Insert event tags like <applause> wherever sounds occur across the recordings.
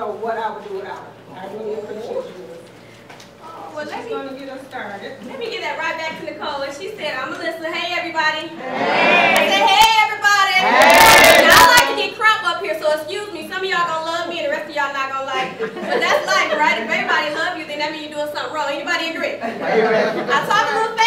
know what I would do without her. I really appreciate you. Oh, Well, let She's me, gonna get us started. let me get that right back to Nichole. And she said, I'm Melissa. Hey, everybody. I said, hey, everybody. Now, I like to get crump up here, so excuse me. Some of y'all gonna love me and the rest of y'all not gonna like me. But that's life, right? If everybody love you, then that means you're doing something wrong. Anybody agree? I talk a little fast sometimes, so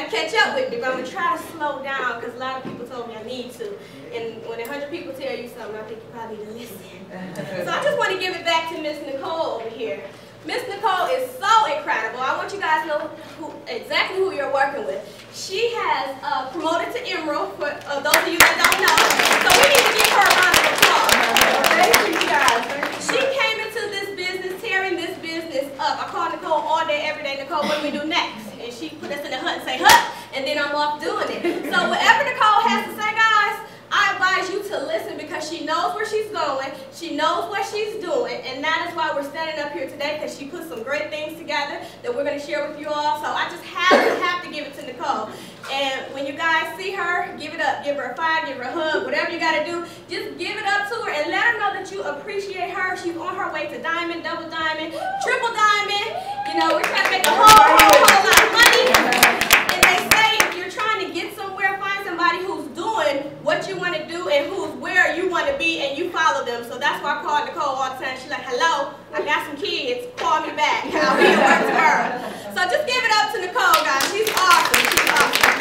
even gotta catch up with me. But I'm gonna try to slow down, because a lot of people told me I need to. And when a hundred people tell you something, I think you probably need to listen. <laughs> So I just want to give it back to Miss Nichole over here. Miss Nichole is so incredible. I want you guys to know who, exactly who you're working with. She has uh, promoted to Emerald, for uh, those of you that don't know. So we need to give her a round of applause. Thank you, you guys. She came into this business, tearing this business up. I call Nichole all day, every day. Nichole, what do we do next? And she put us in the hut and say, hut, and then I'm off doing it. So whatever Nichole has to say, guys, I advise you to listen because she knows where she's going. She knows what she's doing, and that is why we're standing up here today because she put some great things together that we're going to share with you all. So I just have to have to give it to Nichole. And when you guys see her, give it up. Give her a five, give her a hug, whatever you got to do. Just give it up to her and let her know that you appreciate her. She's on her way to diamond, double diamond, triple diamond. You know, we're trying to make a whole, whole, whole lot of money. And they say if you're trying to get somewhere, find somebody who's doing what you want to do and who's where you want to be and you follow them. So that's why I call Nichole all the time. She's like, hello, I got some kids. Call me back. <laughs> I'll be at work tomorrow. So just give it up to Nichole, guys. She's awesome. She's awesome.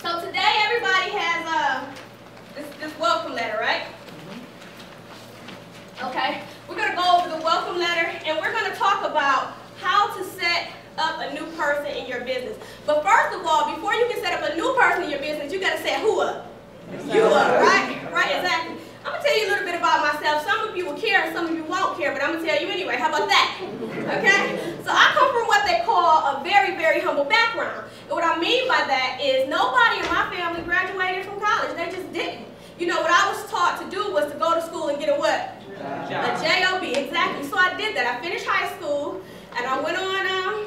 So today everybody has uh, this, this welcome letter, right? Okay, we're gonna go over the welcome letter and we're gonna talk about how to set up a new person in your business. But first of all, before you can set up a new person in your business, you gotta set who up? You up, right? Right, exactly. I'm gonna tell you a little bit about myself. Some of you will care some of you won't care, but I'm gonna tell you anyway. How about that? Okay? So I come from what they call a very, very humble background. And what I mean by that is nobody in my family graduated from college. They just didn't. You know, what I was taught to do was to go to school and get a what? A job, exactly. So I did that. I finished high school, and I went on um,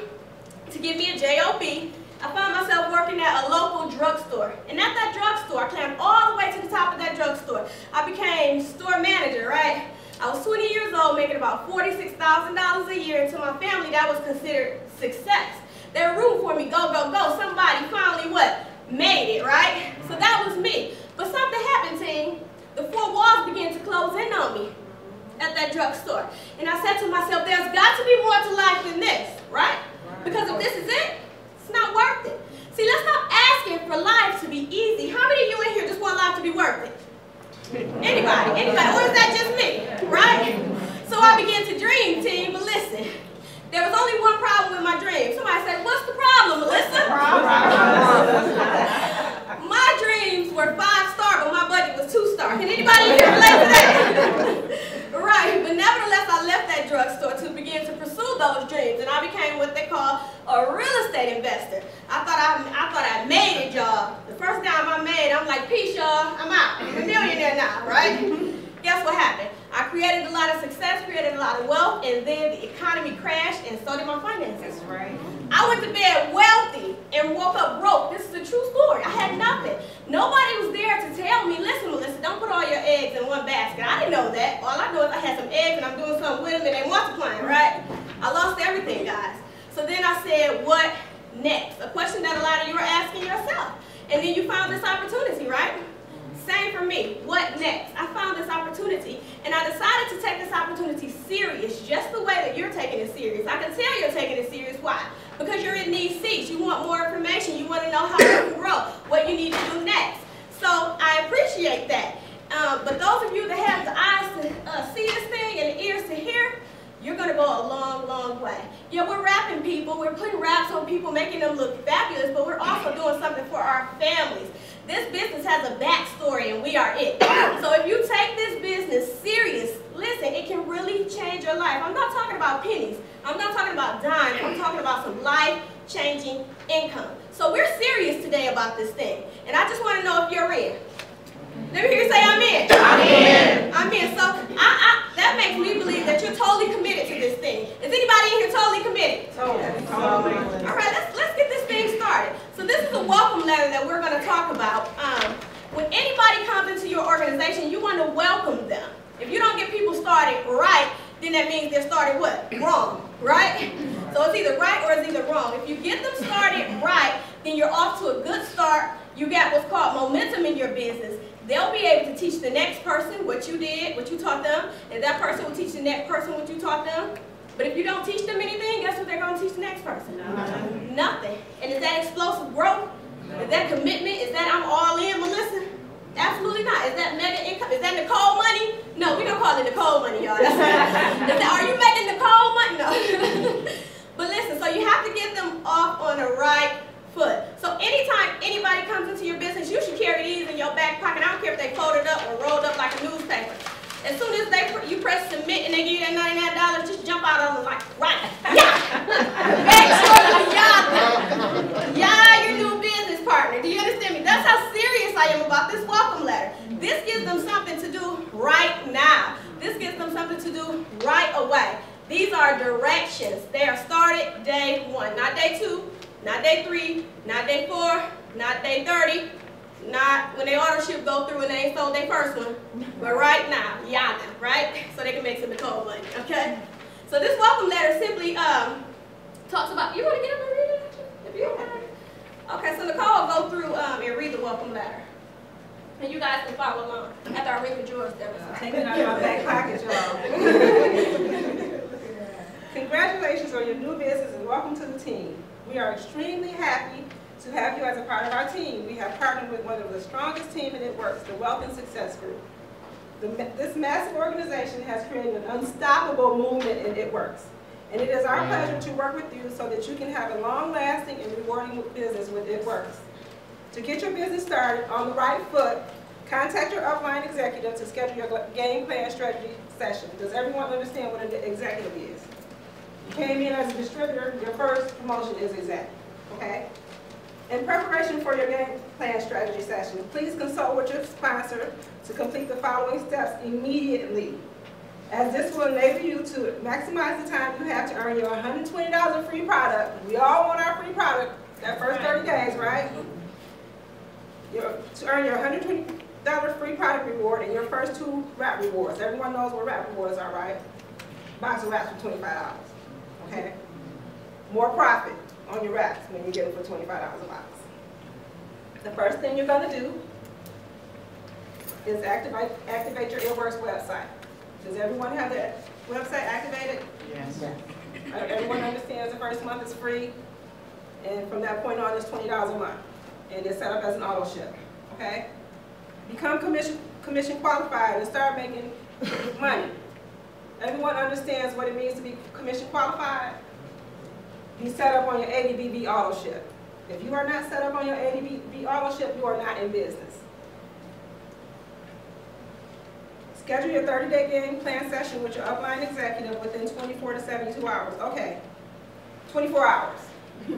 to get me a job. I found myself working at a local drugstore. And at that drugstore, I climbed all the way to the top of that drugstore. I became store manager, right? I was 20 years old, making about $46,000 a year. And to my family, that was considered success. They were rooting for me, go, go, go. Somebody finally what? Made it, right? So that was me. But something happened, team. The four walls began to close in on me at that drugstore. And I said to myself, there's got to be more to life than this, right? Because if this is it, it's not worth it. See, let's stop asking for life to be easy. How many of you in here just want life to be worth it? Anybody? Anybody? Or is that just me? Right? So I began to dream, team, but listen. There was only one problem with my dream. Somebody said, what's the problem, Melissa? My dreams were five star, but my budget was two star. Can anybody here relate to that? <laughs> right, but nevertheless, I left that drugstore to begin to pursue those dreams, and I became what they call a real estate investor. I thought I, I thought I made a job. The first time I made, I'm like, peace, y'all, I'm out. I'm a millionaire now, right? <laughs> Guess what happened? I created a lot of success, created a lot of wealth, and then the economy crashed, and so did my finances. That's right. I went to bed wealthy and woke up broke. This is a true story. I had nothing. Nobody was there to tell me, listen, Melissa, don't put all your eggs in one basket. I didn't know that. All I know is I had some eggs and I'm doing something with them and they multiplying, right? I lost everything, guys. So then I said, what next? A question that a lot of you are asking yourself. And then you found this opportunity, right? Same for me. What next? I found this opportunity, and I decided to take this opportunity serious, just the way that you're taking it serious. I can tell you're taking it serious. Why? Because you're in these seats. You want more information. You want to know how you can grow, what you need to do next. So I appreciate that. Um, but those of you that have the eyes to uh, see this thing and the ears to hear, you're going to go a long, long way. Yeah, we're wrapping people. We're putting wraps on people, making them look fabulous, but we're also doing something for our families. This business has a backstory, and we are it. So if you take this business serious, listen, it can really change your life. I'm not talking about pennies. I'm not talking about dimes. I'm talking about some life-changing income. So we're serious today about this thing, and I just want to know if you're in. Let me hear you say I'm in. I'm in. I'm in. So I, I, that makes me believe that you're totally committed to this thing. Is anybody in here totally committed? Totally. Totally. All right, let's let's get this thing started. So this is a welcome letter that we're going to talk about, um, when anybody comes into your organization, you want to welcome them. If you don't get people started right, then that means they're started what? Wrong, right? So it's either right or it's either wrong. If you get them started right, then you're off to a good start. You got what's called momentum in your business. They'll be able to teach the next person what you did, what you taught them, and that person will teach the next person what you taught them. But if you don't teach them anything, guess what they're going to teach the next person? Nothing. Nothing. And is that explosive growth? Is that commitment? Is that I'm all in, Melissa? Absolutely not. Is that mega income? Is that Nichole money? No, we don't call it Nichole money, y'all. That's- <laughs> that- Are you making Nichole money? No. <laughs> but listen, so you have to get them off on the right foot. So anytime anybody comes into your business, you should carry these in your back pocket. I don't care if they folded up or rolled up like a newspaper. As soon as they you press submit and they give you that $99, just jump out on them like, right, yeah. <laughs> Make sure you them. Y'all your new business partner. Do you understand me? That's how serious I am about this welcome letter. This gives them something to do right now. This gives them something to do right away. These are directions. They are started day one, not day two, not day three, not day four, not day 30, not when they auto ship go through and they ain't sold their first one, but right now, know, right? So they can make some Nichole money, okay? So this welcome letter simply um, talks about, you want to get up and read it? If you want. Okay, so Nichole will go through um, and read the welcome letter. And you guys can follow along after I read the George there. Take it out of my back pocket, y'all. <laughs> <laughs> Congratulations on your new business and welcome to the team. We are extremely happy to have you as a part of our team. We have partnered with one of the strongest team and it works, the Wealth and Success Group. The This massive organization has created an unstoppable movement and it works. And it is our mm-hmm. pleasure to work with you so that you can have a long-lasting and rewarding business with It Works. To get your business started on the right foot, contact your upline executive to schedule your game plan strategy session. Does everyone understand what an executive is? You came in as a distributor, your first promotion is exec, okay? In preparation for your game plan strategy session, please consult with your sponsor to complete the following steps immediately. As this will enable you to maximize the time you have to earn your $120 of free product. We all want our free product that first 30 days, right? Your, to earn your $120 free product reward and your first two wrap rewards. Everyone knows what wrap rewards are, right? Box of wraps for $25, okay? More profit on your wraps when you get them for $25 a box. The first thing you're gonna do is activate, activate your It Works website. Does everyone have their website activated? Yes. Uh, Everyone understands the first month is free, and from that point on, it's twenty dollars a month. And it's set up as an auto ship, okay? Become commission, commission qualified and start making money. Everyone understands what it means to be commission qualified? Be set up on your 80 BV auto ship. If you are not set up on your 80 BV auto ship, you are not in business. Schedule your 30-day game plan session with your upline executive within 24 to 72 hours. Okay, 24 hours. <laughs>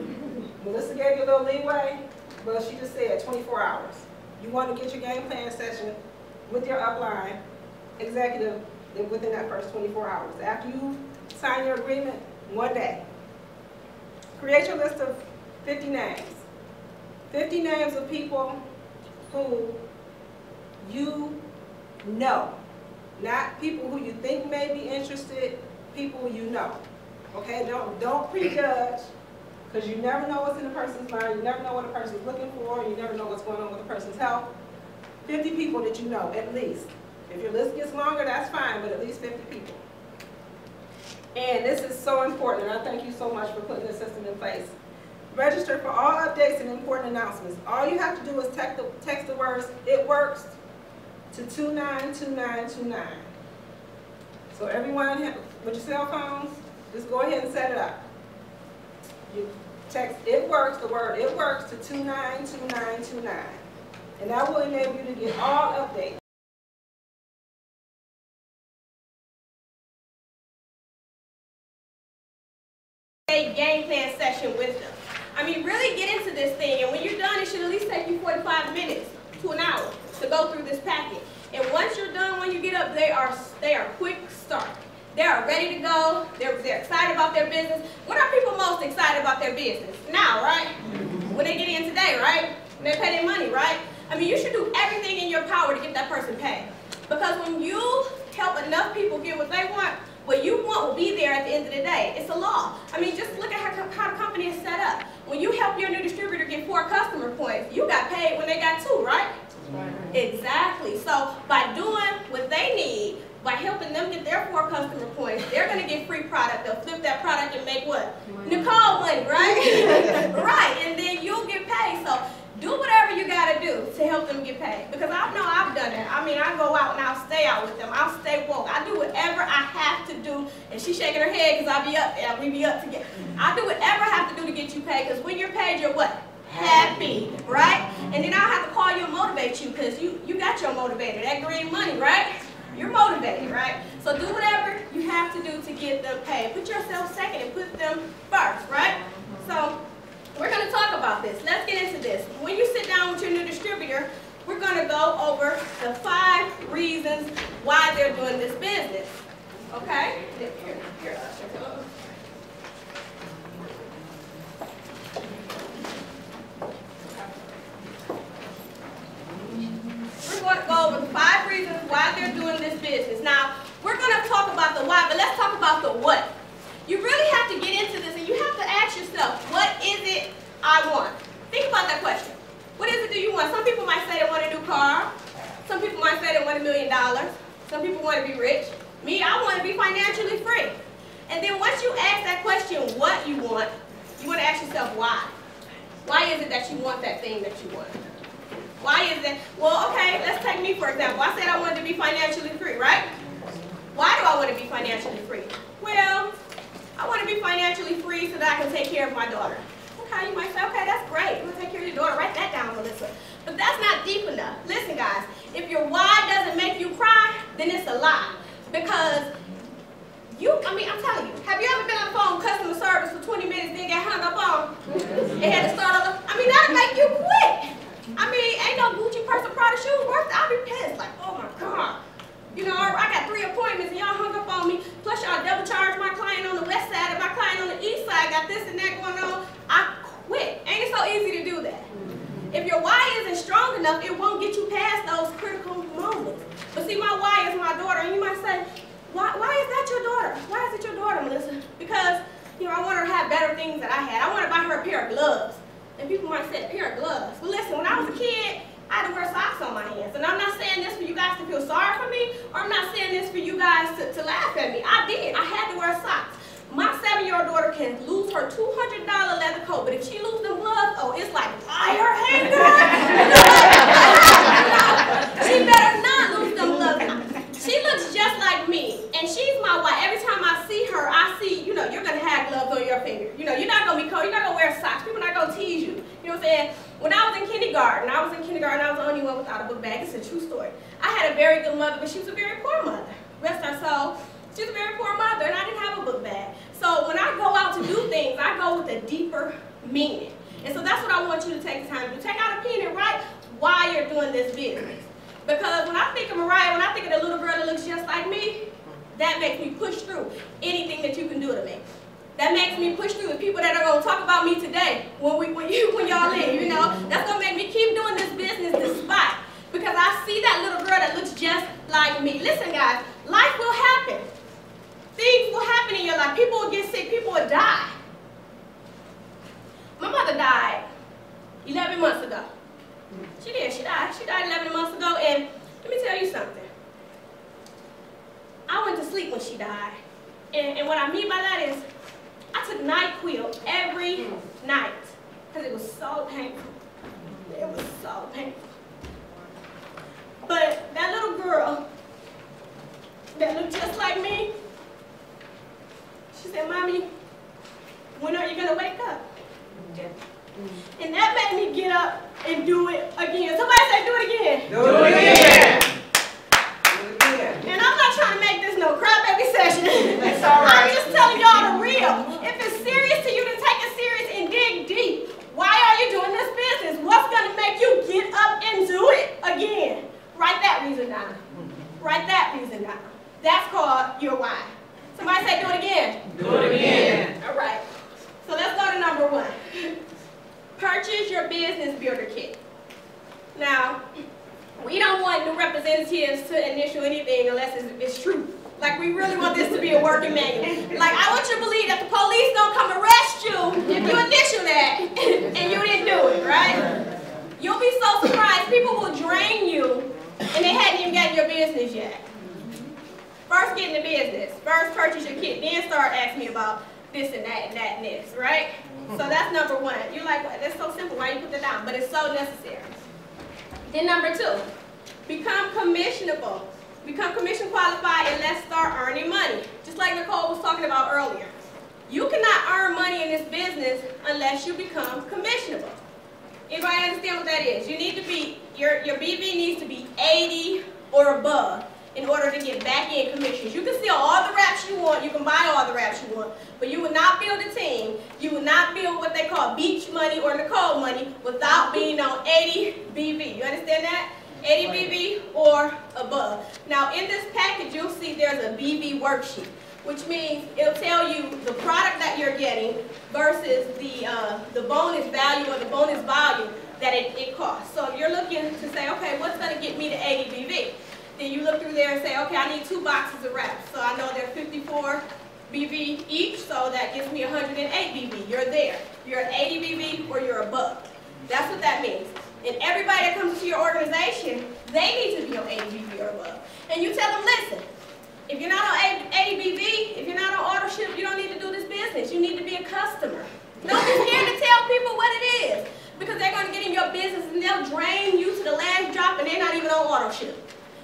Melissa gave you a little leeway, but she just said 24 hours. You want to get your game plan session with your upline executive within that first 24 hours. After you sign your agreement, one day. Create your list of 50 names. 50 names of people who you know. Not people who you think may be interested, people you know. Okay, don't, don't prejudge, because you never know what's in a person's mind, you never know what a person's looking for, you never know what's going on with a person's health. Fifty people that you know, at least. If your list gets longer, that's fine, but at least fifty people. And this is so important, and I thank you so much for putting this system in place. Register for all updates and important announcements. All you have to do is text the, text the words, "It works," to 292929. So everyone with your cell phones, just go ahead and set it up. You text "It works," the word "It works" to 292929. And that will enable you to get all updates. a game plan session with them. I mean, really get into this thing, and when you're done, it should at least take you 45 minutes to an hour to go through this packet. And once you're done, when you get up, they are they are quick start. They are ready to go. They're, they're excited about their business. When are people most excited about their business? Now, right? When they get in today, right? When they pay their money, right? I mean, you should do everything in your power to get that person paid. Because when you help enough people get what they want, what you want will be there at the end of the day. It's a law. I mean, just look at how, how the company is set up. When you help your new distributor get four customer points, you got paid when they got two, right? Exactly. So by doing what they need, by helping them get their four customer points, they're going to get free product. They'll flip that product and make what? Nichole money, right? <laughs> right. And then you'll get paid. So do whatever you got to do to help them get paid. Because I know I've done it. I mean, I go out and I'll stay out with them. I'll stay woke. I do whatever I have to do. And she's shaking her head because I'll be up there. We be up together. I'll do whatever I have to do to get you paid. Because when you're paid, you're what? Happy, right? And then I'll have to call you and motivate you because you, you got your motivator, that green money, right? You're motivated, right? So do whatever you have to do to get them paid. Put yourself second and put them first, right? So we're going to talk about this. Let's get into this. When you sit down with your new distributor, we're going to go over the five reasons why they're doing this business. Okay? Here, here, We're going to go over five reasons why they're doing this business. Now, we're going to talk about the why, but let's talk about the what. You really have to get into this and you have to ask yourself, what is it I want? Think about that question. What is it do you want? Some people might say they want a new car. Some people might say they want a million dollars. Some people want to be rich. Me, I want to be financially free. And then once you ask that question, what you want, you want to ask yourself why. Why is it that you want that thing that you want? Why is it? Well, okay, let's take me for example. I said I wanted to be financially free, right? Why do I want to be financially free? Well, I want to be financially free so that I can take care of my daughter. Okay, you might say, okay, that's great. You want to take care of your daughter. Write that down, Melissa. But that's not deep enough. Listen, guys, if your why doesn't make you cry, then it's a lie. Because you, I mean, I'm telling you, have you ever been on the phone customer service for 20 minutes, then get hung up on? They had to start over. I mean, that'll make you quit. I mean, ain't no Gucci purse or Prada shoes worth it. I'll be pissed. Like, oh my God. You know, I got three appointments and y'all hung up on me. Plus y'all double charged my client on the west side and my client on the east side got this and that going on. I quit. Ain't it so easy to do that? If your why isn't strong enough, it won't get you past those critical moments. But see, my why is my daughter. And you might say, why, why is that your daughter? Why is it your daughter, Melissa? Because, you know, I want her to have better things than I had. I want to buy her a pair of gloves. And people might say, a pair of gloves. Well, listen, when I was a kid, I had to wear socks on my hands. And I'm not saying this for you guys to feel sorry for me, or I'm not saying this for you guys to, to laugh at me. I did. I had to wear socks. My seven-year-old daughter can lose her $200 leather coat, but if she loses them gloves, oh, it's like fire hanger. <laughs> she better not lose them gloves. She looks just like me, and she's my wife. Every time I see her, I see, you know, you're going to have gloves on your finger. You know, you're not going to be cold. You're not going to wear socks. People not to tease you. You know what I'm saying? When I was in kindergarten, I was in kindergarten, I was the only one without a book bag. It's a true story. I had a very good mother, but she was a very poor mother. Rest her soul. She was a very poor mother, and I didn't have a book bag. So when I go out to do things, I go with a deeper meaning. And so that's what I want you to take the time to do. Take out a pen and write why you're doing this business. Because when I think of Mariah, when I think of the little girl that looks just like me, that makes me push through anything that you can do to me. That makes me push through the people that are to talk about me today when we when you when y'all leave, you know. That's to make me keep doing this business despite. Because I see that little girl that looks just like me. Listen, guys, life will happen. Things will happen in your life. People will get sick. People will die. My mother died 11 months ago. She did. She died. She died 11 months ago. And let me tell you something. I went to sleep when she died. And, and what I mean by that is, I took NyQuil every night because it was so painful. It was so painful. But that little girl that looked just like me, she said, Mommy, when are you going to wake up? And that made me get up and do it again. Somebody say, do it again. Do it again. Do it again. And I'm not trying to make this no crybaby session. That's all right. I'm just telling y'all the real. If it's serious to you, then take it serious and dig deep. Why are you doing this business? What's going to make you get up and do it again? Write that reason down. Write that reason down. That's called your why. Somebody say, do it again. Do it again. All right. So let's go to number one. Purchase your business builder kit. Now, we don't want new representatives to initial anything unless it's, it's true. Like, we really want this to be a working manual. Like, I want you to believe that the police don't come arrest you if you initial that and you didn't do it, right? You'll be so surprised. People will drain you and they hadn't even gotten your business yet. First get in the business. First purchase your kit. Then start asking me about this and that and that and this, right? So that's number one. You're like, well, that's so simple. Why you put that down? But it's so necessary. Then number two, become commissionable. Become commission qualified and let's start earning money. Just like Nichole was talking about earlier. You cannot earn money in this business unless you become commissionable. Anybody understand what that is? You need to be, your, BV needs to be 80 or above in order to get back end commissions. You can sell all the wraps you want, you can buy all the wraps you want, but you will not build a team, you will not build what they call beach money or Nichole money without being on 80 BV. You understand that? 80 BV or above. Now in this package, you'll see there's a BV worksheet, which means it'll tell you the product that you're getting versus the, uh, the bonus value or the bonus value that it, it costs. So if you're looking to say, okay, what's going to get me to 80 BV? Then you look through there and say, okay, I need two boxes of wraps. So I know they're 54 BV each, so that gives me 108 BV. You're there. You're at 80 BV or you're above. That's what that means. And everybody that comes to your organization, they need to be on 80 BV or above. And you tell them, listen, if you're not on 80 BV, if you're not on auto ship, you don't need to do this business. You need to be a customer. Don't be scared to tell people what it is. Because they're going to get in your business and they'll drain you to the last drop and they're not even on auto ship.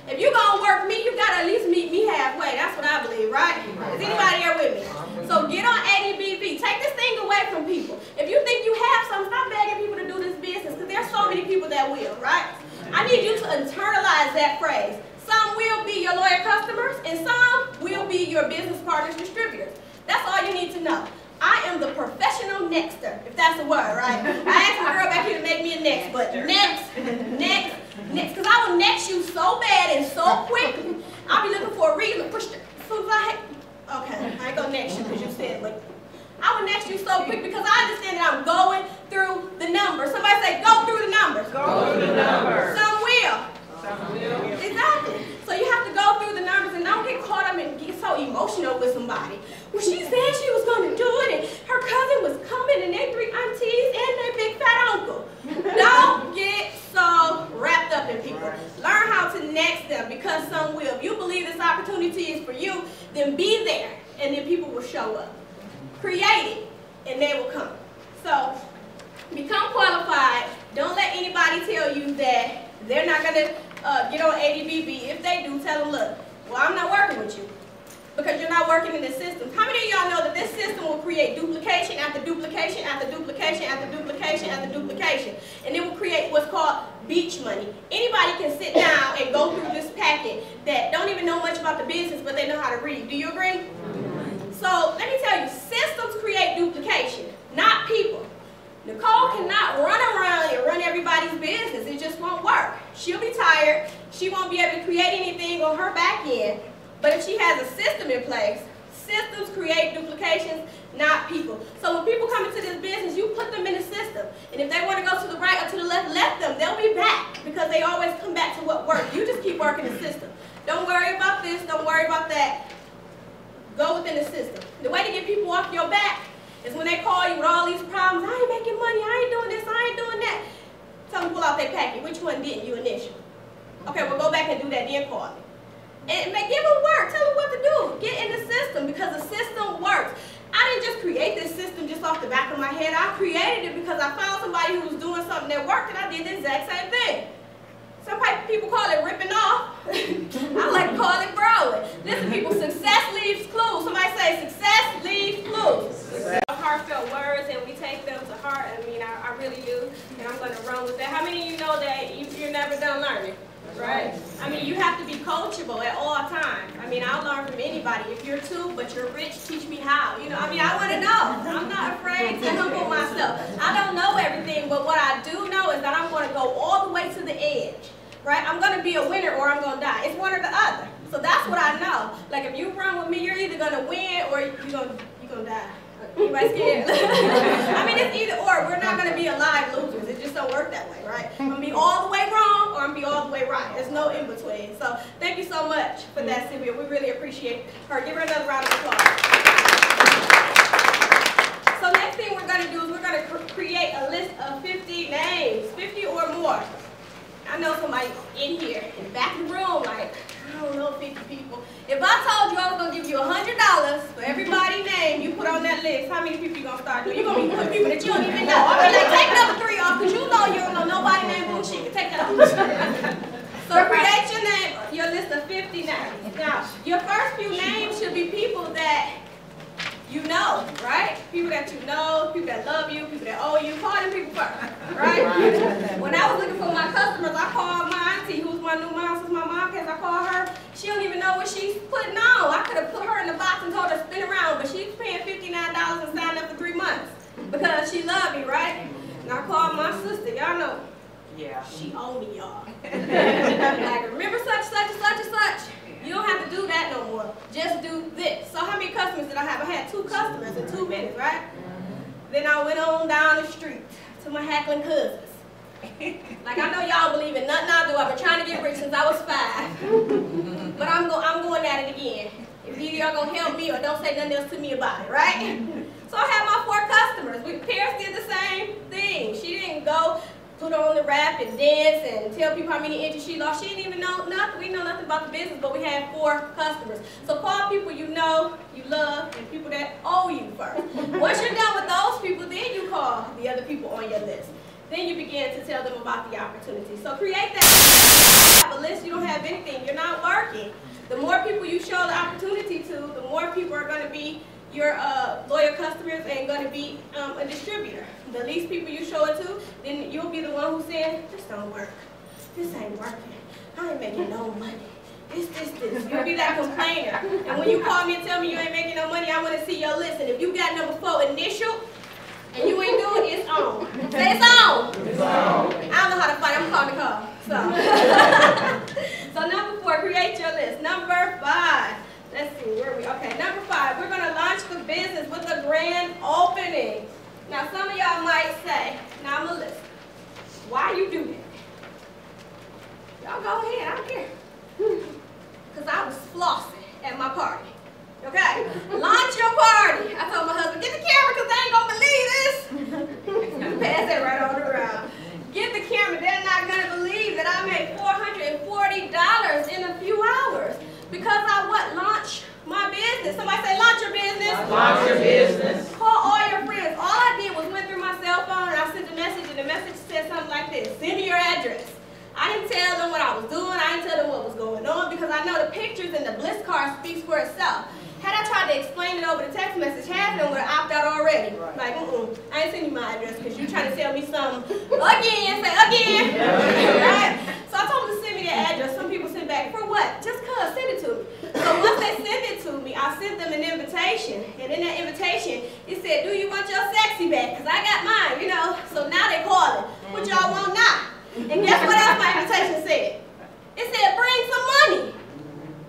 If you're going to work me, you got to at least meet me halfway. That's what I believe, right? Is anybody here with me? So get on 80 BV. Take this thing away from people. If you think you have something, stop begging people to do this business because there's so many people that will, right? I need you to internalize that phrase. Some will be your loyal customers and some will be your business partners, distributors. That's all you need to know. I am the professional nexter, if that's a word, right? I asked my girl back here to make me a next, but next, next, next, because I will next you so bad and so quick. I'll be looking for a reason to push the, as I, okay, I ain't gonna next you because you said, like, I will next you so quick because I understand that I'm going through the numbers. Somebody say, go through the numbers. Go through the numbers. Some will. Some will. Exactly. So you have to go through the numbers and don't get caught up and get so emotional with somebody. Well, she said she was going to do it and her cousin was coming and they three aunties and their big fat uncle. Don't get so wrapped up in people. Learn how to next them because some will. If you believe this opportunity is for you, then be there and then people will show up. Create it and they will come. So become qualified. Don't let anybody tell you that they're not going to uh, get on 80 BV. If they do, tell them, look, well, I'm not working with you because you're not working in the system. How many of y'all know that this system will create duplication after duplication after duplication after duplication after duplication? And it will create what's called beach money. Anybody can sit down and go through this packet that don't even know much about the business, but they know how to read. Do you agree? So let me tell you, systems create duplication, not people. Nichole cannot run around and run everybody's business. It just won't work. She'll be tired. She won't be able to create anything on her back end. But if she has a system in place, systems create duplications, not people. So when people come into this business, you put them in the system. And if they want to go to the right or to the left, let them. They'll be back because they always come back to what worked. You just keep working the system. Don't worry about this. Don't worry about that. Go within the system. The way to get people off your back is when they call you with all these problems. I ain't making money. I ain't doing this. I ain't doing that. Tell them pull out their packet. Which one didn't you initially? Okay, we'll go back and do that. Then call me. And make, give them work. Tell them what to do. Get in the system because the system works. I didn't just create this system just off the back of my head. I created it because I found somebody who was doing something that worked and I did the exact same thing. Some people call it ripping off. <laughs> I like to call it growing. Listen, people, success leaves clues. Somebody say success leaves clues. Heartfelt words, and we take them to heart. I mean, I, I really do, and I'm going to run with that. How many of you know that you, you're never done learning? Right? I mean, you have to be coachable at all times. I mean, I'll learn from anybody. If you're two, but you're rich, teach me how. You know, I mean, I want to know. I'm not afraid to humble myself. I don't know everything, but what I do know is that I'm going to go all the way to the edge. Right? I'm going to be a winner or I'm going to die. It's one or the other. So that's what I know. Like, if you run with me, you're either going to win or you're going to you're gonna die. Anybody scared? <laughs> I mean, it's either or. We're not going to be alive losers. Just don't work that way, right? I'm to be all the way wrong or I'm gonna be all the way right. There's no in between. So thank you so much for that, Sylvia. We really appreciate her. Give her another round of applause. So next thing we're gonna do is we're gonna cr- create a list of 50 names, 50 or more. I know somebody in here, in the back of the room, like, I don't know 50 people. If I told you I was gonna give you $100 for everybody name you put on that list, how many people you gonna start doing? You're gonna be putting people that you don't even know. I'm <laughs> like, take number three off, because you know you don't know nobody named Bullshit. Take that off. <laughs> So create your name, your list of 50 names. Now, your first few names should be people that you know, right? People that you know, people that love you, people that owe you. Call them people first, right? When I was looking for my customers, I called my auntie, who's my new mom since my mom came. I called her. She don't even know what she's putting on. I could have put her in the box and told her to spin around, but she's paying $59 and signed up for three months because she loved me, right? And I called my sister. Y'all know Yeah. she owe me y'all. <laughs> like, remember such, such, and such, and such? You don't have to do that no more. Just do this. So how many customers did I have? I had two customers in two minutes, right? Then I went on down the street to my hackling cousins. <laughs> Like I know y'all believe in nothing I do. I've been trying to get rich since I was five. <laughs> But I'm going I'm going at it again. If y'all gonna help me or don't say nothing else to me about it, right? <laughs> So I had my four customers. We Paris did the same thing. She didn't go put on the wrap and dance and tell people how many inches she lost. She didn't even know nothing. We know nothing about the business, but we had four customers. So call people you know, you love, and people that owe you first. <laughs> Once you're done with those people, then you call the other people on your list. Then you begin to tell them about the opportunity. So create that. Have a list. You don't have anything. You're not working. The more people you show the opportunity to, the more people are going to be your uh, loyal customers and going to be um, a distributor. The least people you show it to, then you'll be the one who's saying, this don't work. This ain't working. I ain't making no money. This, this, this. You'll be that complainer. And when you call me and tell me you ain't making no money, I want to see your list. And if you got number four initial, and you ain't doing it, it's on. Say it's on. It's on. I don't know how to fight. I'm calling the call. So, <laughs> so number four, create your list. Number five. Let's see where we. Okay, number five. We're gonna launch the business with a grand opening. Now, some of y'all might say, "Now, Melissa, why you do that?" Y'all go ahead. I don't care. Cause I was flossing at my party. Okay, launch your party. I told my husband, get the camera, cause they ain't gonna believe this. Pass that right on around. Get the camera. They're not gonna believe that I made $440 in a few hours because I what? Launch my business. Somebody say launch your business. Launch your business. Call all your friends. All I did was went through my cell phone and I sent a message and the message said something like this. Send me your address. I didn't tell them what I was doing. I didn't tell them what was going on because I know the pictures and the bliss card speaks for itself. Had I tried to explain it over the text message, half of them would have opted out already. Like, mm-mm, I ain't send you my address because you're trying to tell me something again, say again, <laughs> right? So I told them to send me their address. Some people sent back, for what? Just cuz, send it to me. So once they sent it to me, I sent them an invitation. And in that invitation, it said, do you want your sexy back? Because I got mine, you know. So now they calling. What y'all want now? And guess what else my invitation said? It said, bring some money.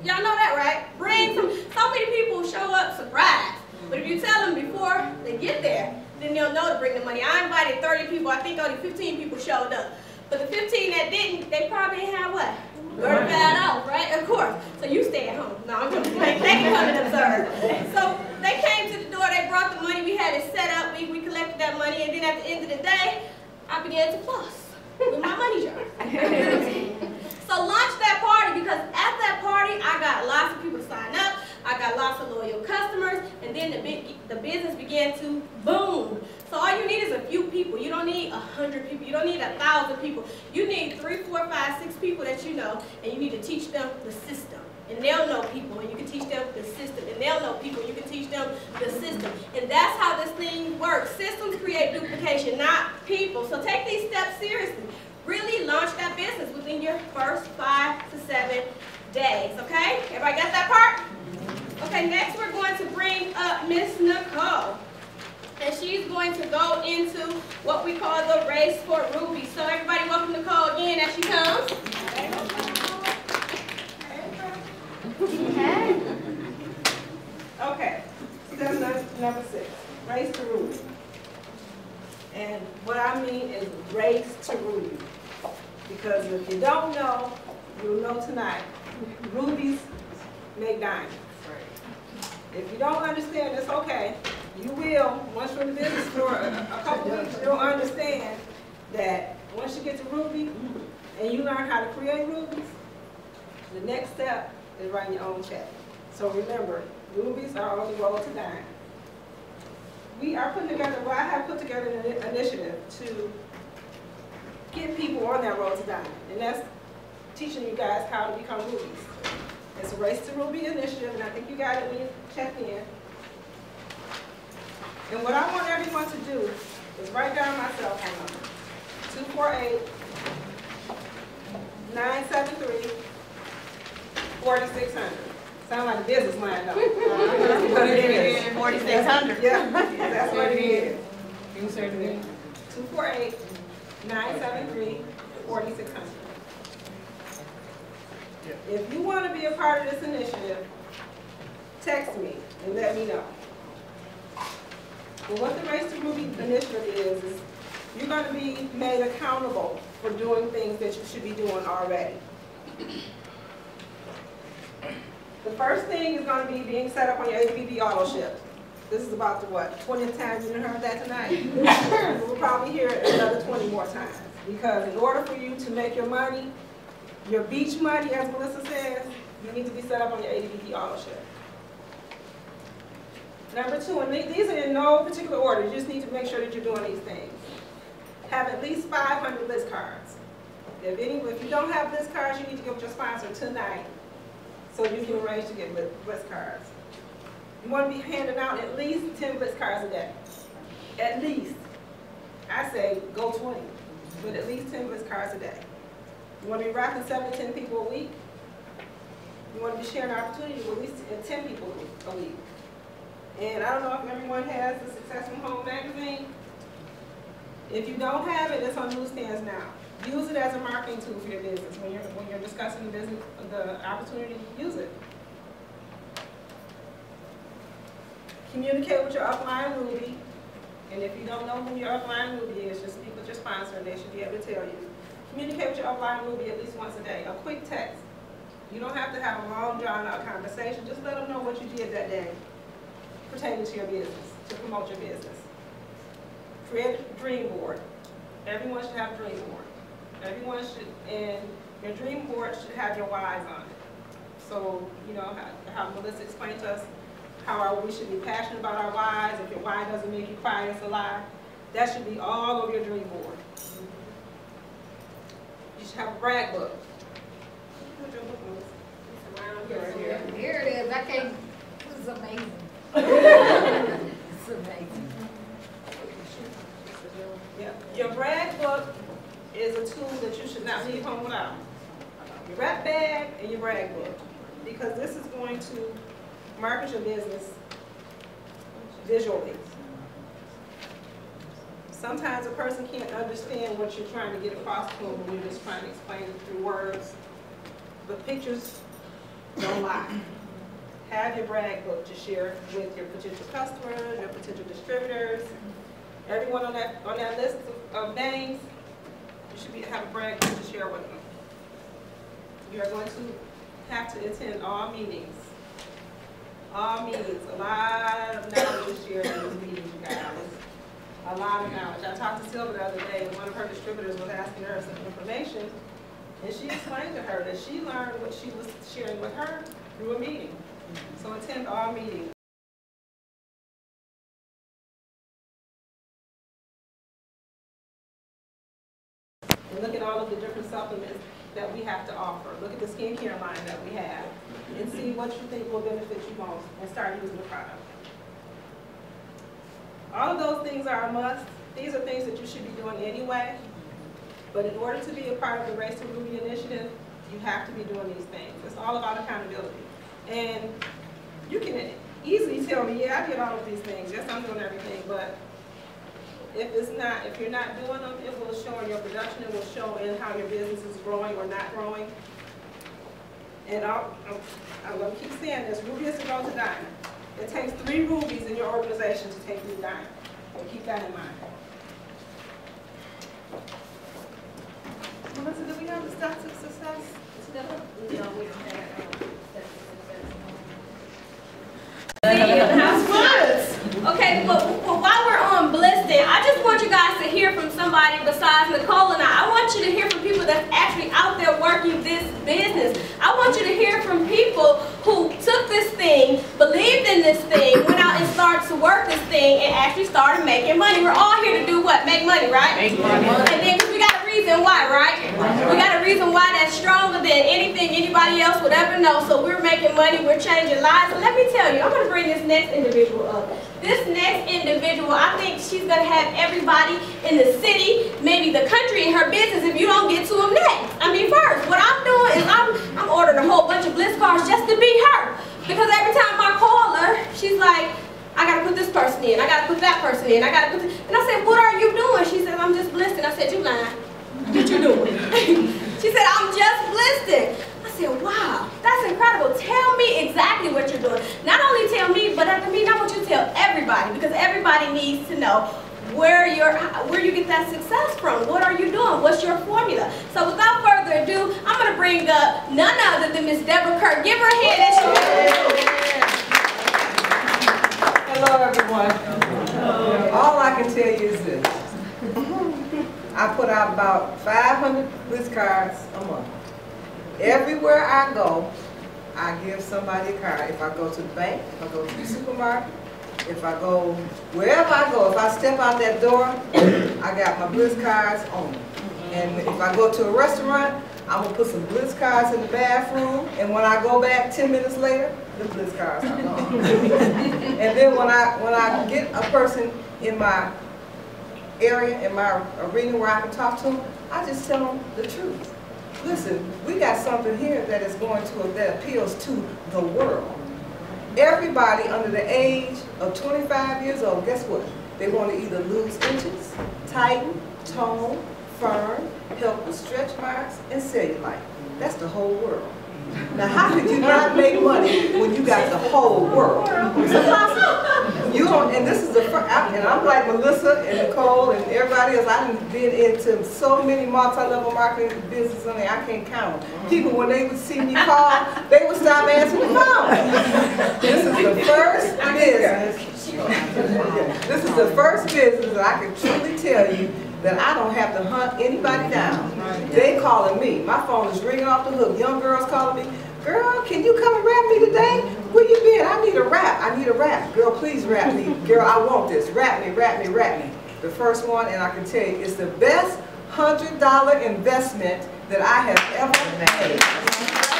Y'all know that, right? Bring some. So many people show up surprised. But if you tell them before they get there, then they'll know to bring the money. I invited 30 people. I think only 15 people showed up. But the 15 that didn't, they probably have what? $35, right? Of course. So you stay at home. No, I'm joking. They, they can come and observe. So they came to the door. They brought the money. We had it set up. We, we collected that money. And then at the end of the day, I began to floss with my money jar. So launch that party because at that party I got lots of people to sign up. I got lots of loyal customers, and then the big the business began to boom. So all you need is a few people. You don't need a hundred people. You don't need a thousand people. You need three, four, five, six people that you know, and you need to teach them the system. And they'll know people, and you can teach them the system. And they'll know people, you can teach them the system. And that's how this thing works. Systems create duplication, not people. So take these steps seriously. Really launch that business within your first five to seven days, okay? Everybody got that part? Okay, next we're going to bring up Miss Nichole. And she's going to go into what we call the race for Ruby. So everybody welcome Nichole again as she comes. Okay, step number six, race to Ruby. And what I mean is race to Ruby. Because if you don't know, you'll know tonight, rubies make diamonds. If you don't understand, it's okay. You will, once you're in the business for a, a couple weeks, you'll understand that once you get to Ruby and you learn how to create rubies, the next step is writing your own check. So remember, Rubies are on the road to. We are putting together, well, I have put together an initiative to get people on that road to diamond, and that's teaching you guys how to become Rubies. It's a Race to Ruby initiative, and I think you got it when you check in. And what I want everyone to do is write down my cell phone number, 248-973-4600. Sound like a business line, though. <laughs> But it is. Forty-six hundred. Yeah, that's what it is. You said it. Two four eight nine seven three forty-six hundred. If you want to be a part of this initiative, text me and let me know. But what the Race to Ruby initiative is, is you're going to be made accountable for doing things that you should be doing already. The first thing is going to be being set up on your ABB auto ship. This is about the what, twentieth time you done heard that tonight? <laughs> We'll probably hear it another twenty more times. Because in order for you to make your money, your beach money, as Melissa says, you need to be set up on your ABB auto ship. Number two, and these are in no particular order, you just need to make sure that you're doing these things. Have at least five hundred list cards. If any, if you don't have list cards, you need to give your sponsor tonight, so you can arrange to get li- list cards. You want to be handing out at least ten list cards a day. At least. I say go twenty, but at least ten list cards a day. You want to be rocking seven to ten people a week. You want to be sharing opportunity with at least uh, ten people a week- a week. And I don't know if everyone has the Success From Home magazine. If you don't have it, it's on newsstands now. Use it as a marketing tool for your business. When you're, when you're discussing the business, the opportunity, to use it. Communicate with your upline Ruby. And if you don't know who your upline Ruby is, just speak with your sponsor and they should be able to tell you. Communicate with your upline Ruby at least once a day, a quick text. You don't have to have a long drawn out conversation, just let them know what you did that day pertaining to your business, to promote your business. Create a dream board. Everyone should have a dream board. Everyone should, and your dream board should have your whys on it. So, you know, how, how Melissa explained to us, how our- we should be passionate about our whys. If your why doesn't make you cry, it's a lie. That should be all over your dream board. You should have a brag book. Put your book, Melissa. It's around here, here. Here it is, I can't, this is amazing. <laughs> It's amazing. Yeah, your brag book is a tool that you should not leave home without. Your wrap bag and your brag book, because this is going to market your business visually. Sometimes a person can't understand what you're trying to get across to them when you're just trying to explain it through words, but pictures don't lie. Have your brag book to share with your potential customers, your potential distributors, Everyone on that, on that list of- of names, you should be, have a brag book to share with them. You are going to have to attend all meetings. All meetings, a lot of knowledge shared in meetings, you guys. A lot of knowledge. I talked to Silva the other day, and one of her distributors was asking her some information, and she explained to her that she learned what she was sharing with her through a meeting. So attend all meetings. and look at all of the different supplements that we have to offer. Look at the skincare line that we have and see what you think will benefit you most and start using the product. All of those things are a must. These are things that you should be doing anyway. But in order to be a part of the Race to Ruby initiative, you have to be doing these things. It's all about accountability. And you can easily tell me, yeah, I did all of these things. Yes, I'm doing everything, but if it's not, if you're not doing them, it will show in your production, it will show in how your business is growing or not growing. And I'll, I'm- I'm gonna keep saying this, ruby is the road to diamond. It takes three rubies in your organization to take you to diamond, so keep that in mind. Melissa, do we have the stats of success? Okay, but, but while we're on blitzing, I just want you guys to hear from somebody besides Nicole and I. I want you to hear from people that's actually out there working this business. I want you to hear from people who took this thing, believed in this thing, went out and started to work this thing, and actually started making money. We're all here to do what? Make money, right? Make money. And then we got a reason why, right? We got a reason why that's stronger than anything anybody else would ever know. So we're making money, we're changing lives. And let me tell you, I'm gonna bring this next individual up. This next individual, I think she's gonna have everybody in the city, maybe the country in her business if you don't get to them next. I mean, first, what I'm doing is I'm, I'm ordering a whole bunch of Blitz cards just to be her. Because every time I call her, she's like, I gotta put this person in, I gotta put that person in, I gotta put this. And I said, what are you doing? She said, I'm just blitzing. I said, you lying. What you doing? <laughs> she said, I'm just blitzing. Said, wow, that's incredible. Tell me exactly what you're doing. Not only tell me, but after me, I want you to tell everybody because everybody needs to know where you're, where you get that success from. What are you doing? What's your formula? So without further ado, I'm gonna bring up none other than Miss Deborah Kirk. Give her a hand she Hello, everyone. All I can tell you is this. I put out about 500 list cards a month. Everywhere I go, I give somebody a card. If I go to the bank, if I go to the supermarket, if I go, wherever I go, if I step out that door, I got my Blitz cards on me. Mm-hmm. And if I go to a restaurant, I'm gonna put some Blitz cards in the bathroom, and when I go back 10 minutes later, the Blitz cards are gone. <laughs> And then when I, when I get a person in my area, in my arena where I can talk to them, I just tell them the truth. Listen, we got something here that is going to, that appeals to the world. Everybody under the age of 25 years old, guess what? They want to either lose inches, tighten, tone, firm, help with stretch marks, and cellulite. That's the whole world. Now, how could you not make money when you got the whole world? It's <laughs> impossible. You don't, and this is the first, and I'm like Melissa and Nicole and everybody else, I've been into so many multi-level marketing businesses, I mean, I can't count. People, when they would see me call, they would stop answering the phone. This is the first business, <laughs> this is the first business that I can truly tell you that I don't have to hunt anybody down. They calling me. My phone is ringing off the hook. Young girls calling me. Girl, can you come and wrap me today? Where you been? I need a wrap. I need a wrap. Girl, please wrap me. Girl, I want this. Wrap me, wrap me, wrap me. The first one, and I can tell you, it's the best hundred dollar investment that I have ever made.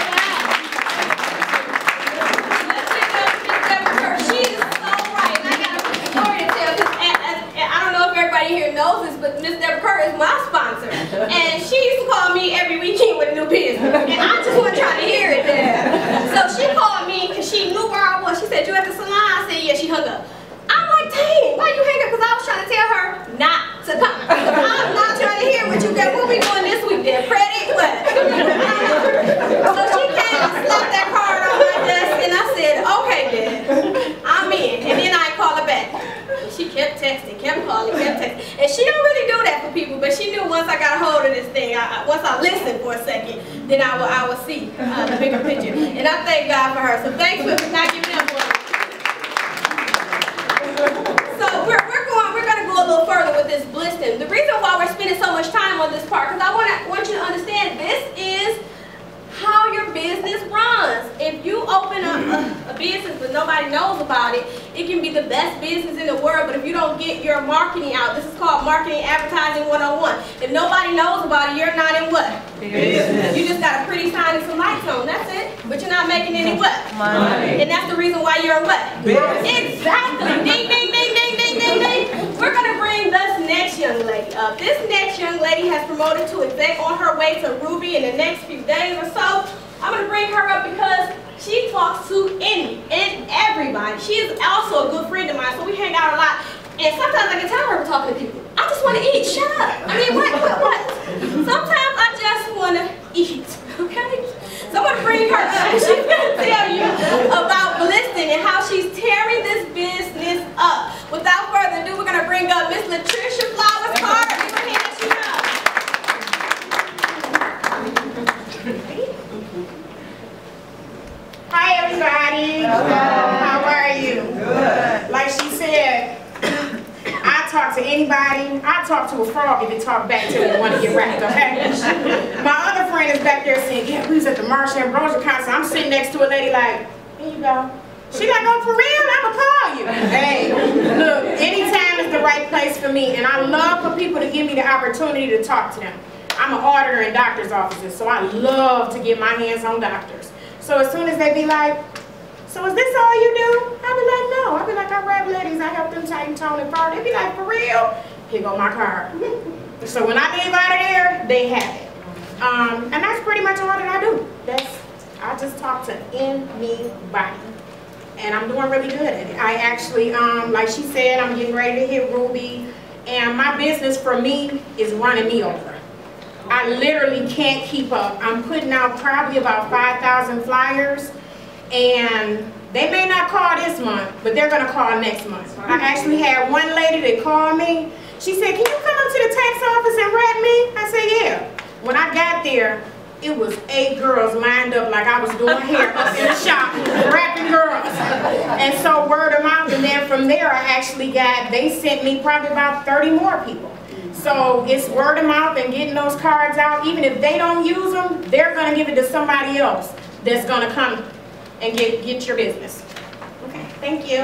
Miss Deborah Kerr is my sponsor, and she used to call me every weekend with new business, and I just wasn't trying to hear it there. So she called me because she knew where I was. She said, "You at the salon?" I said, "Yeah." She hung up. I'm like, "Dang, why you hang up?" Because I was trying to tell her not to come. I'm not trying to hear what you got. What we doing this week? Then credit what? So she came and slapped that card on my desk, and I said, "Okay, then, I'm in." And then I called her back. She kept texting, kept calling, kept texting, and she don't really do that for people. But she knew once I got a hold of this thing, I, once I listened for a second, then I will, I will see uh, the bigger picture. And I thank God for her. So thanks for not giving up on. So we're, we're going, we're gonna go a little further with this blitzing. The reason why we're spending so much time on this part, because I want to want you to understand this is how your business runs. If you open up a, a business but nobody knows about it, it can be the best business in the world, but if you don't get your marketing out, this is called marketing advertising 101. If nobody knows about it, you're not in what? Business. You just got a pretty sign and some lights on, that's it. But you're not making any what? Money. And that's the reason why you're what? Business. Exactly. Ding, ding, ding, ding, ding, ding, ding. We're gonna bring this next young lady up. This next young lady has promoted to exec on her way to Ruby in the next few days or so. I'm gonna bring her up because she talks to any and everybody. She is also a good friend of mine, so we hang out a lot. And sometimes I can tell her we're talking to people. I just want to eat. Shut up. I mean, what, what, what? Sometimes I just want to eat. Okay. So I'm gonna bring her up. <laughs> She's gonna tell you about blitzing and how she's tearing this. Without further ado, we're gonna bring up Miss Latricia Flowers Carter. Give her a hand as she. Hi, everybody. How are you? Good. Like she said, I talk to anybody. I talk to a frog if it talk back to me and want to get wrapped, okay? My other friend is back there saying, yeah, we was at the Marsha Ambrosius concert. I'm sitting next to a lady like, here you go. She like, oh, for real? I'ma call you. Hey, look, anytime is the right place for me, and I love for people to give me the opportunity to talk to them. I'm an auditor in doctor's offices, so I love to get my hands on doctors. So as soon as they be like, so is this all you do? I be like, no. I be like, I wrap ladies, I help them tighten, tone, and fur. They be like, for real? Here go my card. so when I leave out of there, they have it. Um, and that's pretty much all that I do. That's, I just talk to anybody. And I'm doing really good at it. I actually, um, like she said, I'm getting ready to hit Ruby. And my business for me is running me over. I literally can't keep up. I'm putting out probably about 5,000 flyers and they may not call this month, but they're gonna call next month. I actually had one lady that called me. She said, can you come up to the tax office and wrap me? I said, yeah. When I got there, it was eight girls lined up like I was doing hair up in the shop, wrapping girls. And so word of mouth, and then from there I actually got, they sent me probably about 30 more people. So it's word of mouth and getting those cards out. Even if they don't use them, they're gonna give it to somebody else that's gonna come and get, get your business. Okay, thank you.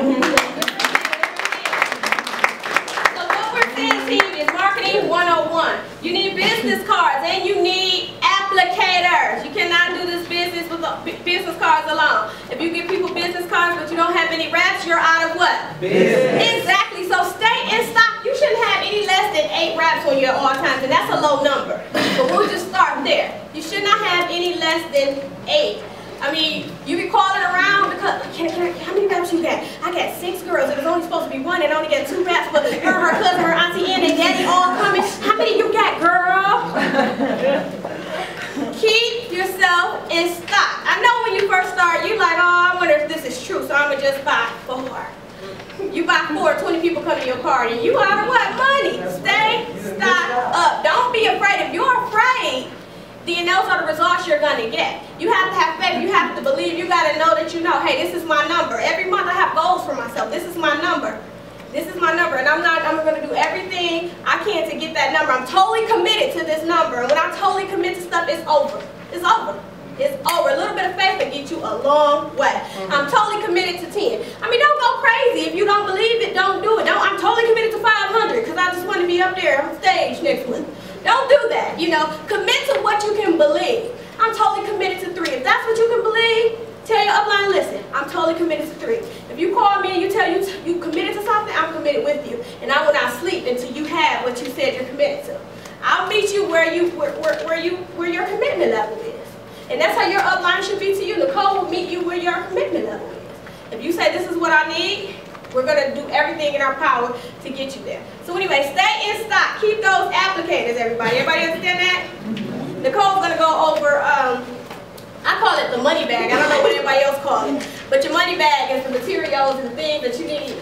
So what we're to is marketing 101. You need business cards and you need applicators. You cannot do this business with business cards alone. If you give people business cards but you don't have any reps, you're out of what? Business. Exactly. So stay in stock. You shouldn't have any less than eight reps on you at all times, and that's a low number. But we'll just start there. You should not have any less than eight. I mean, you be calling around because can, can, how many reps you got? I got six girls. It was only supposed to be one, and I only got two reps. But her, her cousin, her auntie, and their daddy all coming. How many you got, girl? Keep yourself in stock. I know when you first start, you're like, oh, I wonder if this is true, so I'm gonna just buy four. You buy four, 20 people come to your party. You out of what? Money. Stay stocked up. Don't be afraid. If you're afraid, then those are the results you're gonna get. You have to have faith. You have to believe. You gotta know that you know, hey, this is my number. Every month I have goals for myself. This is my number. This is my number, and I'm not. I'm gonna do everything I can to get that number. I'm totally committed to this number, and when I totally commit to stuff, it's over. It's over. It's over. A little bit of faith will get you a long way. Mm-hmm. I'm totally committed to 10. I mean, don't go crazy. If you don't believe it, don't do it. Don't, I'm totally committed to 500 because I just want to be up there on stage next month. Don't do that. You know, commit to what you can believe. I'm totally committed to three. If that's what you can believe, tell your upline, listen, I'm totally committed to three. If you call me and you tell you you committed to something, I'm committed with you. And I will not sleep until you have what you said you're committed to. I'll meet you where you where, where, where you where your commitment level is. And that's how your upline should be to you. Nicole will meet you where your commitment level is. If you say this is what I need, we're gonna do everything in our power to get you there. So anyway, stay in stock. Keep those applicators, everybody. Everybody understand that? Nicole's gonna go over, um, I call it the money bag. I don't know what anybody else calls it. But your money bag is the materials and the things that you need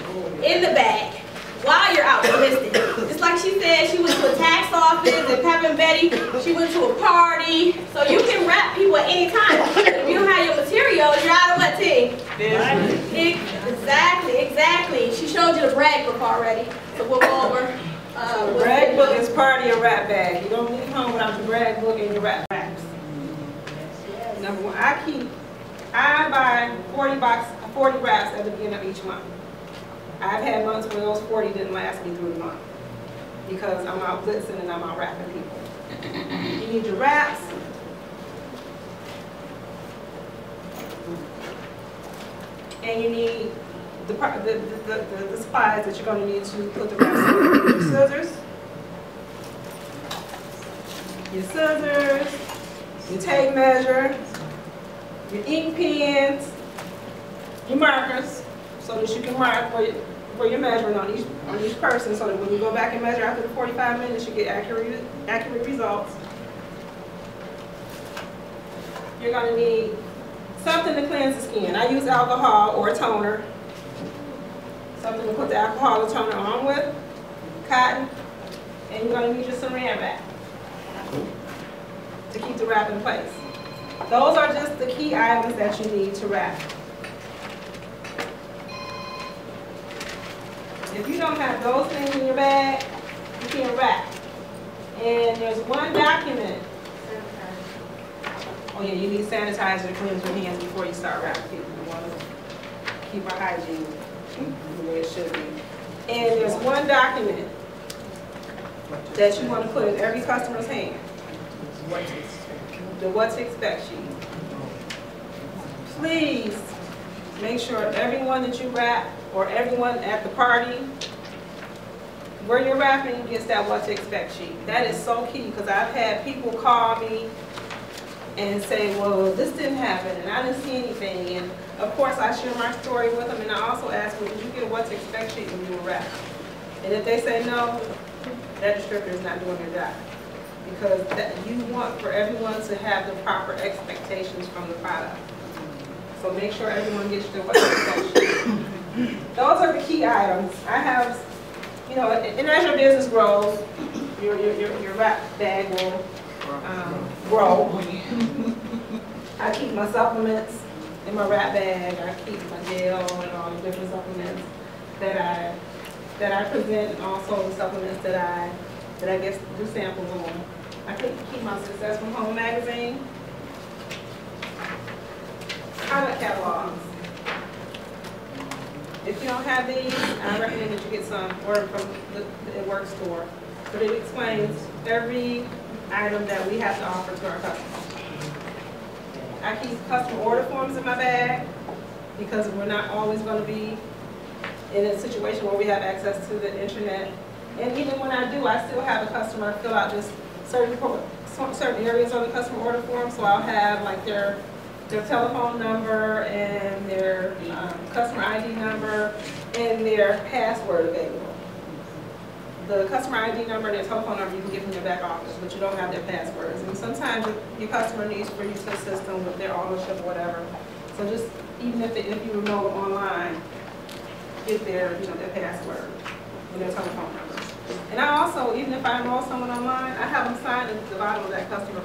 in the bag while you're out listed. Just like she said, she went to a tax office and Pep and Betty, she went to a party. So you can wrap people at any time. But if you don't have your material, you're out of what team? Exactly, exactly. She showed you the brag book already. So we'll go over. Uh, what's Brag book is part of your wrap bag. You don't leave home without your brag book and your wrap bags. Number one, I keep, I buy 40 box, 40 wraps at the beginning of each month. I've had months where those 40 didn't last me through the month because I'm out blitzing and I'm out wrapping people. You need your wraps. And you need the, the, the, the- the supplies that you're gonna need to put the wraps in. Your scissors. Your scissors, your tape measure, your ink pens, your markers, so that you can mark where, where you're measuring on each, on each person, so that when you go back and measure after the forty-five minutes, you get accurate, accurate results. You're gonna need something to cleanse the skin. I use alcohol or toner. Something to put the alcohol or toner on with, cotton, and you're gonna need your saran wrap to keep the wrap in place. Those are just the key items that you need to wrap. If you don't have those things in your bag, you can't wrap. And there's one document. Oh yeah, you need sanitizer to cleanse your hands before you start wrapping people. You want to keep our hygiene the way it should be. And there's one document that you want to put in every customer's hand. The what to expect sheet. Please make sure everyone that you wrap or everyone at the party where you're wrapping gets that what to expect sheet. That is so key because I've had people call me and say, well, this didn't happen and I didn't see anything. And of course, I share my story with them and I also ask them, did you get what to expect sheet when you were wrapping? And if they say no, that distributor is not doing their job. Because that, you want for everyone to have the proper expectations from the product. So make sure everyone gets their what to expect sheet. Those are the key items. I have, you know, and as your business grows, your, your, your, your wrap bag will, um, grow. I keep my supplements in my wrap bag, I keep my gel and all the different supplements that I, that I present, and also the supplements that I, that I guess do samples on. I keep, keep my Success from Home magazine. Product catalogs. If you don't have these, I recommend that you get some, or from the, the work store. But it explains every item that we have to offer to our customers. I keep customer order forms in my bag because we're not always going to be in a situation where we have access to the internet. And even when I do, I still have a customer fill out just certain, certain areas on the customer order form. So I'll have like their, their telephone number and their um, customer ID number and their password available. The customer ID number and their telephone number you can get from your back office, but you don't have their passwords. And sometimes your- customer needs for you to assist them with their ownership or whatever. So just, even if, they- if you remote online, get their, you know, their password and their telephone number. And I also, even if I enroll someone online, I have them sign at the bottom of that customer